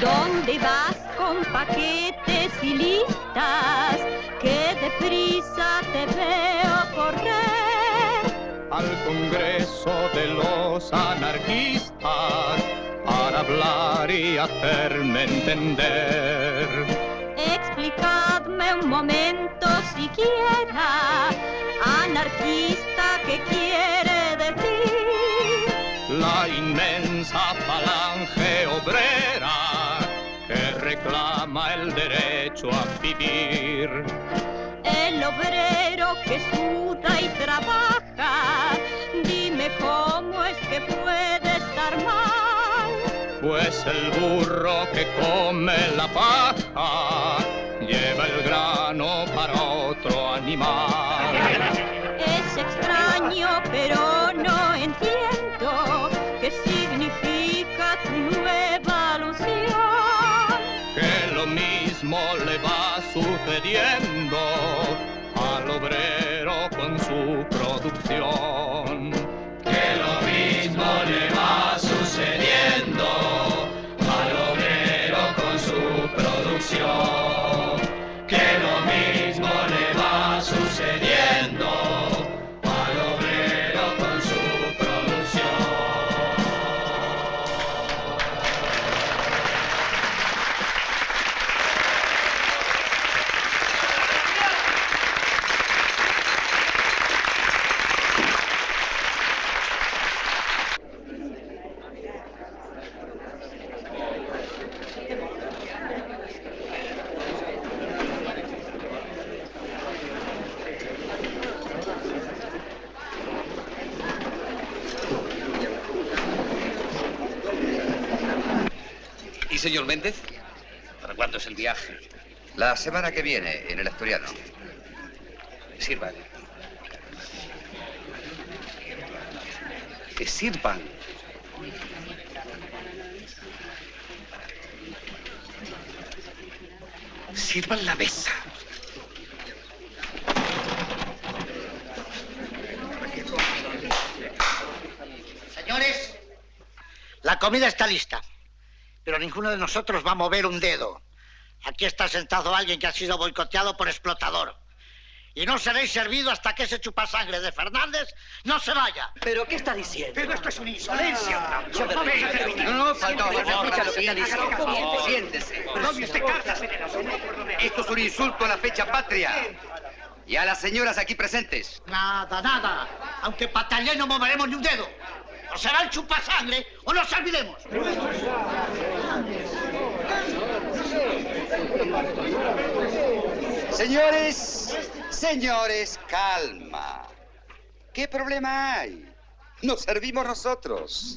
¿Dónde vas con paquetes y listas? Que deprisa te veo correr. Al Congreso de los Anarquistas para hablar y hacerme entender. Explicadme un momento siquiera, anarquista, ¿qué quiere decir? La inmensa falange obrera que reclama el derecho a vivir. El obrero que suda y trabaja, dime cómo es que puede estar mal. Pues el burro que come la paja lleva el grano para otro animal. Es extraño, pero al obrero con su producción. ¿Y señor Méndez? ¿Para cuándo es el viaje? La semana que viene, en el Asturiano. Sirvan. Que sirvan. Sirvan la mesa. Señores, la comida está lista, pero ninguno de nosotros va a mover un dedo. Aquí está sentado alguien que ha sido boicoteado por explotador. Y no seréis servido hasta que ese chupasangre de Fernández no se vaya. ¿Pero qué está diciendo? Pero esto es una insolencia. No, no, falta por favor. Escucha lo que está diciendo. Siéntese. usted Esto es un insulto a la fecha patria. Y a las señoras aquí presentes. Nada, nada. Aunque patalé no moveremos ni un dedo. O será el chupasangre o nos olvidemos. Señores, señores, calma. ¿Qué problema hay? Nos servimos nosotros.